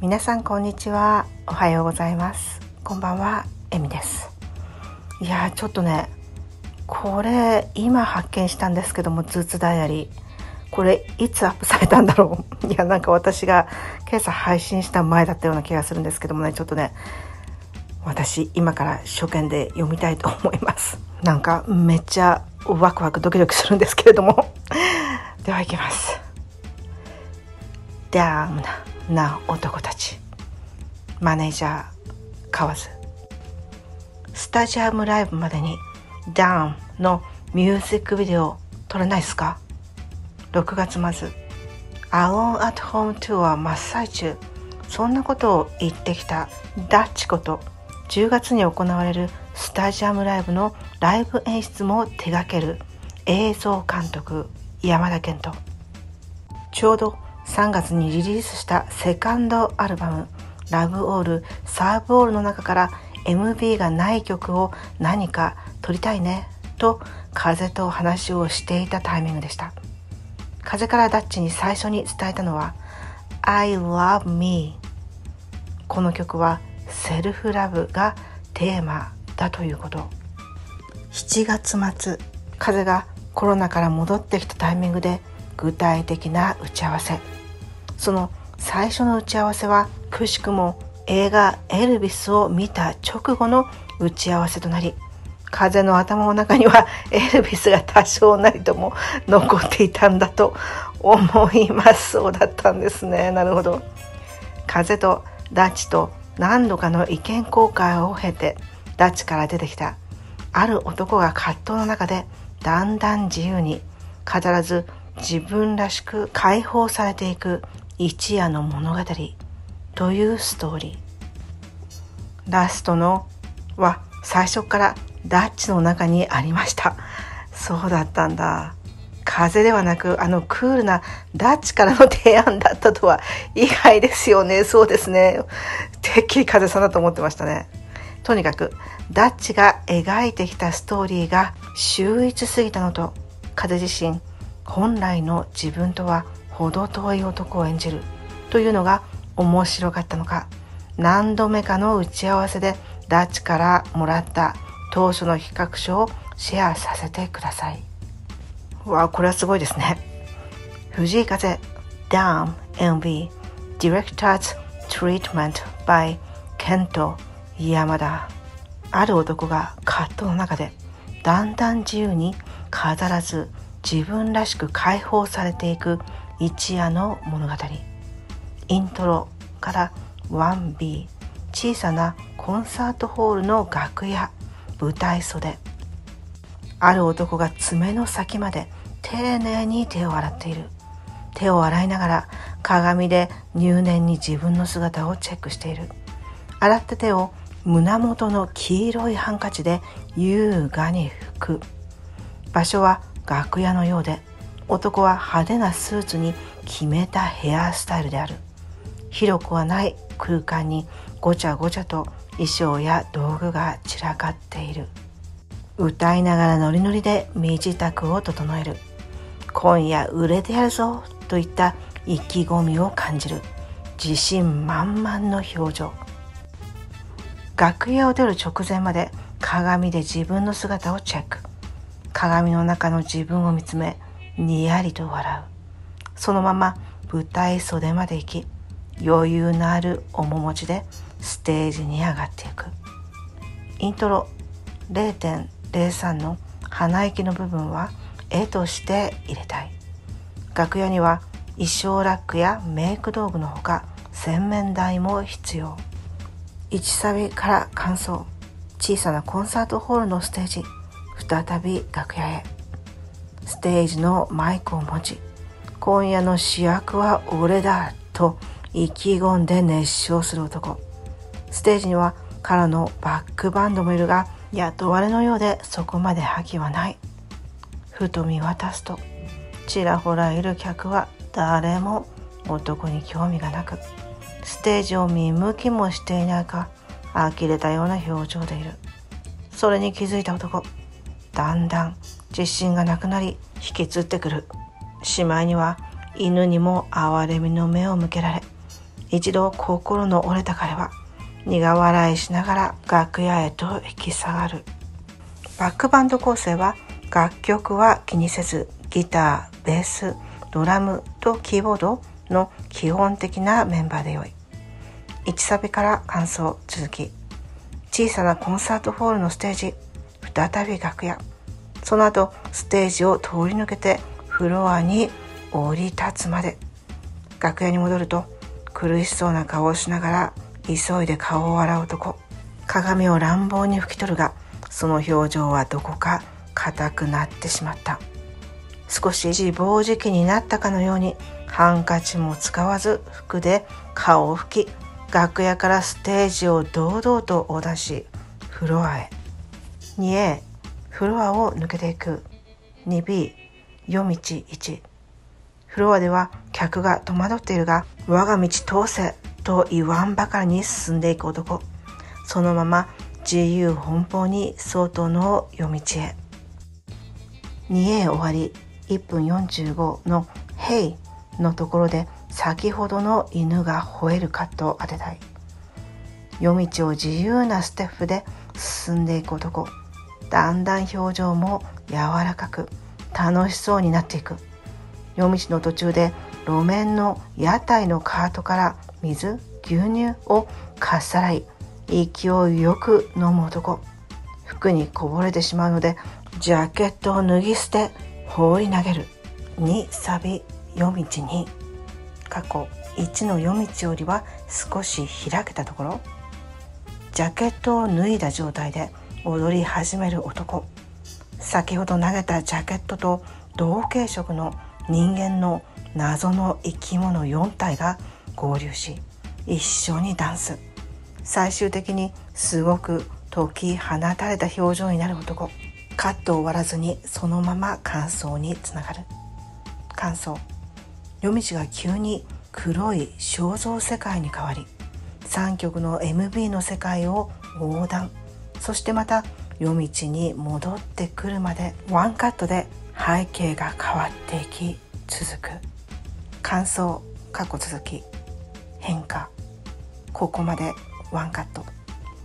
皆さんこんにちは。おはようございます。こんばんは。えみです。いやちょっとねこれ今発見したんですけども頭痛ダイアリー。これいつアップされたんだろう。いやなんか私が今朝配信した前だったような気がするんですけどもねちょっとね私今から初見で読みたいと思います。なんかめっちゃワクワクドキドキするんですけれども。ではいきます。ダームなな男たち。マネージャー河津スタジアムライブまでにダームのミュージックビデオ撮れないですか？6月末。アロンアットホームトゥア真っ最中。そんなことを言ってきた。ダッチこと。10月に行われる。スタジアムライブのライブ演出も手掛ける。映像監督山田健人。ちょうど3月にリリースしたセカンドアルバム「ラブオールサーブオールの中から MV がない曲を何か撮りたいねと風と話をしていたタイミングでした。風からダッチに最初に伝えたのは「I love me」この曲はセルフラブがテーマだということ。7月末。風がコロナから戻ってきたタイミングで具体的な打ち合わせその最初の打ち合わせはくしくも映画「エルビス」を見た直後の打ち合わせとなり風の頭の中には エルビスが多少なりとも残っていたんだと思います。そうだったんですね。なるほど。風とダチと何度かの意見交換を経てダチから出てきたある男が葛藤の中でだんだん自由に飾らず自分らしく解放されていく一夜の物語というストーリー。ラストのは最初からダッチの中にありました。そうだったんだ。風ではなくあのクールなダッチからの提案だったとは意外ですよね。そうですね。てっきり風さんだと思ってましたね。とにかくダッチが描いてきたストーリーが秀逸すぎたのと風自身本来の自分とは程遠い男を演じるというのが面白かったのか何度目かの打ち合わせでダッチからもらった当初の比較書をシェアさせてください。わあこれはすごいですね。藤井風 DAM MV Director's Treatment by ケント山田ある男が葛藤の中でだんだん自由に飾らず自分らしく解放されていく一夜の物語。イントロから 1B 小さなコンサートホールの楽屋舞台袖。ある男が爪の先まで丁寧に手を洗っている。手を洗いながら鏡で入念に自分の姿をチェックしている。洗った手を胸元の黄色いハンカチで優雅に拭く。場所は楽屋のようで男は派手なスーツに決めたヘアスタイルである。広くはない空間にごちゃごちゃと衣装や道具が散らかっている。歌いながらノリノリで身支度を整える。今夜売れてやるぞといった意気込みを感じる。自信満々の表情。楽屋を出る直前まで鏡で自分の姿をチェック。鏡の中の自分を見つめにやりと笑う。そのまま舞台袖まで行き余裕のある面持ちでステージに上がっていく。イントロ0.03の鼻息の部分は絵として入れたい。楽屋には衣装ラックやメイク道具のほか洗面台も必要。1サビから感想小さなコンサートホールのステージ。再び楽屋へ。ステージのマイクを持ち今夜の主役は俺だと意気込んで熱唱する男。ステージには彼のバックバンドもいるが雇われのようでそこまで覇気はない。ふと見渡すとちらほらいる客は誰も男に興味がなくステージを見向きもしていないか呆れたような表情でいる。それに気づいた男。だんだん自信がなくなり引きつってくる。しまいには犬にも哀れみの目を向けられ一度心の折れた彼は苦笑いしながら楽屋へと引き下がる。バックバンド構成は楽曲は気にせずギターベースドラムとキーボードの基本的なメンバーでよい。1サビから感想続き。小さなコンサートホールのステージ再び楽屋。その後ステージを通り抜けてフロアに降り立つまで。楽屋に戻ると苦しそうな顔をしながら急いで顔を洗う男。鏡を乱暴に拭き取るがその表情はどこか硬くなってしまった。少し自暴自棄になったかのようにハンカチも使わず服で顔を拭き楽屋からステージを堂々と横断しフロアへ。2A フロアを抜けていく。2B 夜道1フロアでは客が戸惑っているが我が道通せと言わんばかりに進んでいく男。そのまま自由奔放に外の夜道へ。2A 終わり1分45の「Hey」のところで先ほどの犬が吠えるカットを当てたい。夜道を自由なステップで進んでいく男。だんだん表情も柔らかく楽しそうになっていく。夜道の途中で路面の屋台のカートから水牛乳をかっさらい勢いよく飲む男。服にこぼれてしまうのでジャケットを脱ぎ捨て放り投げる。2サビ夜道に。過去1の夜道よりは少し開けたところ。ジャケットを脱いだ状態で踊り始める男。先ほど投げたジャケットと同系色の人間の謎の生き物4体が合流し一緒にダンス。最終的にすごく解き放たれた表情になる男。カットを終わらずにそのまま感想につながる。感想。夜道が急に黒い肖像世界に変わり3曲の MV の世界を横断。そしてまた夜道に戻ってくるまでワンカットで背景が変わっていき続く。感想過去続き変化。ここまでワンカット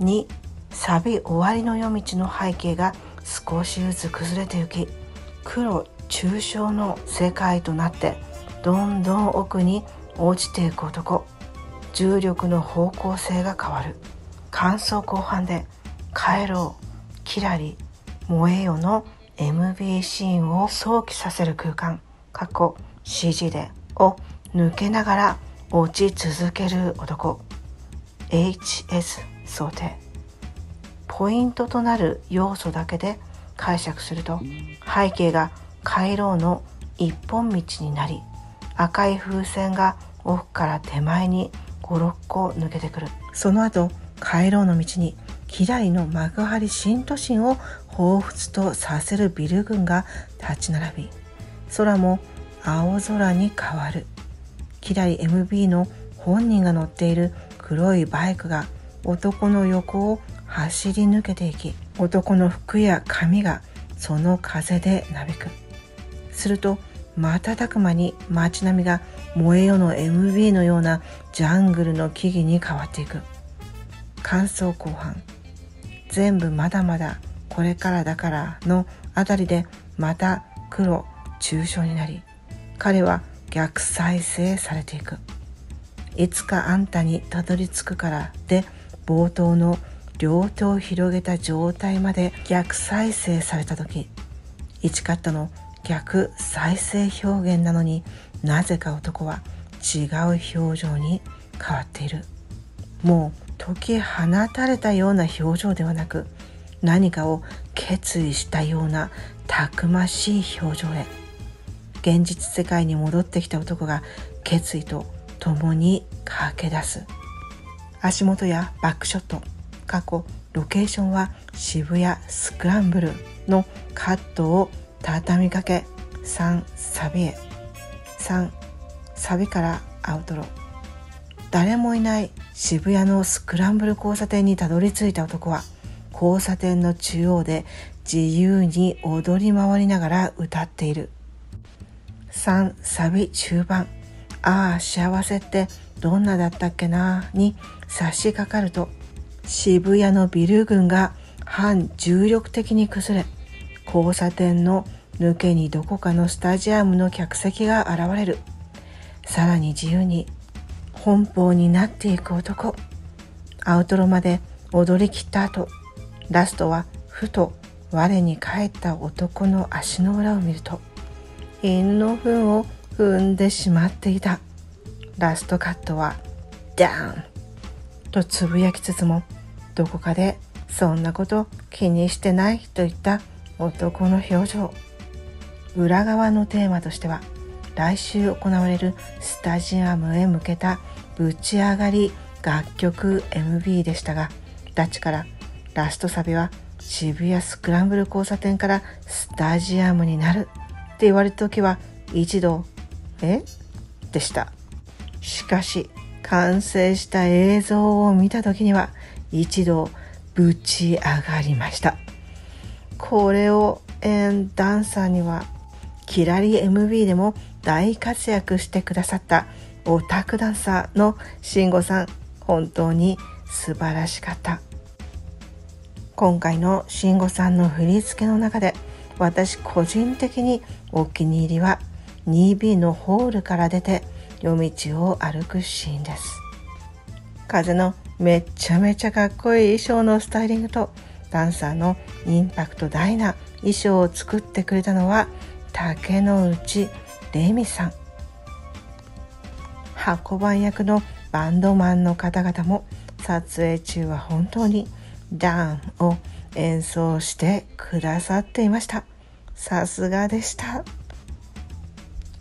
2サビ終わりの夜道の背景が少しずつ崩れてゆき黒抽象の世界となってどんどん奥に落ちていく男。重力の方向性が変わる。乾燥後半で帰ろう。キラリ燃えよの MV シーンを想起させる空間。過去 CG で。を抜けながら落ち続ける男。HS 想定。ポイントとなる要素だけで解釈すると背景が回廊の一本道になり赤い風船が奥から手前に56個抜けてくる。その後回廊の道にキラリの幕張新都心を彷彿とさせるビル群が立ち並び空も青空に変わる。キラリ MB の本人が乗っている黒いバイクが男の横を走り抜けていき男の服や髪がその風でなびく。すると瞬く間に街並みが燃えよの MB のようなジャングルの木々に変わっていく。乾燥後半。全部まだまだこれからだからのあたりでまた黒抽象になり彼は逆再生されていく。いつかあんたにたどり着くからで冒頭の両手を広げた状態まで逆再生された時1カットの逆再生表現なのになぜか男は違う表情に変わっている。もう解き放たれたような表情ではなく何かを決意したようなたくましい表情へ。現実世界に戻ってきた男が決意と共に駆け出す。足元やバックショット過去ロケーションは渋谷スクランブルのカットを畳みかけ3サビへ。3サビからアウトロ誰もいない渋谷のスクランブル交差点にたどり着いた男は交差点の中央で自由に踊り回りながら歌っている。3サビ中盤ああ幸せってどんなだったっけなに差し掛かると渋谷のビル群が反重力的に崩れ交差点の抜けにどこかのスタジアムの客席が現れる。さらに自由に奔放になっていく男。アウトロまで踊りきった後ラストはふと我に返った男の足の裏を見ると犬の糞を踏んでしまっていた。ラストカットは「ダウン!」とつぶやきつつもどこかでそんなこと気にしてないといった男の表情。裏側のテーマとしては来週行われるスタジアムへ向けたぶち上がり楽曲 MV でしたがダッチからラストサビは渋谷スクランブル交差点からスタジアムになるって言われた時は一度え？でした。しかし完成した映像を見た時には一度ぶち上がりました。これをエンダンサーにはキラリ MV でも大活躍してくださったオタクダンサーの慎吾さん本当に素晴らしかった。今回の慎吾さんの振り付けの中で私個人的にお気に入りは 2B のホールから出て夜道を歩くシーンです。風のめっちゃめちゃかっこいい衣装のスタイリングとダンサーのインパクト大な衣装を作ってくれたのは竹之内レミさん。箱番役のバンドマンの方々も撮影中は本当にダンを演奏してくださっていました。さすがでした。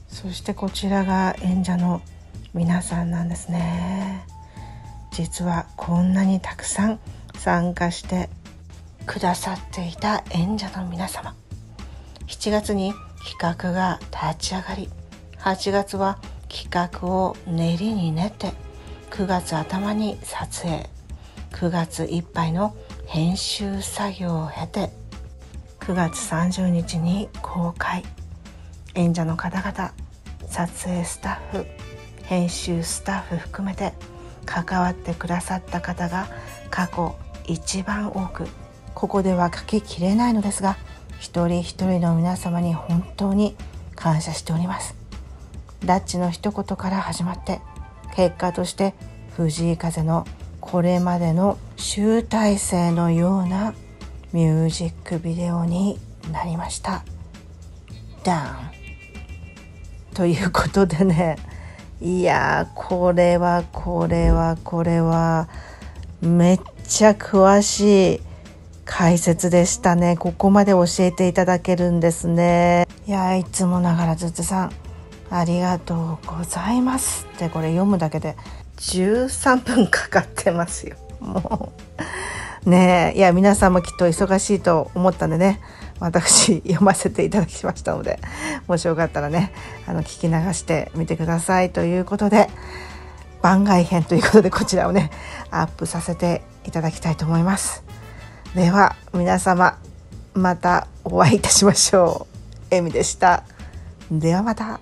そしてこちらが演者の皆さんなんですね。実はこんなにたくさん参加してくださっていた演者の皆様。7月に企画が立ち上がり8月は企画を練りに練って9月頭に撮影9月いっぱいの編集作業を経て9月30日に公開演者の方々撮影スタッフ編集スタッフ含めて関わってくださった方が過去一番多くここでは書ききれないのですが一人一人の皆様に本当に感謝しております。ダッチの一言から始まって結果として藤井風のこれまでの集大成のようなミュージックビデオになりました。ダウン。ということでねいやこれはこれはこれはめっちゃ詳しい解説でしたね。ここまで教えていただけるんですね。いやいつもながらずつさんありがとうございますってこれ読むだけで13分かかってますよ。もう。ねえ。いや皆さんもきっと忙しいと思ったんでね。私読ませていただきましたのでもしよかったらねあの聞き流してみてくださいということで番外編ということでこちらをねアップさせていただきたいと思います。では皆様またお会いいたしましょう。エミでした。ではまた。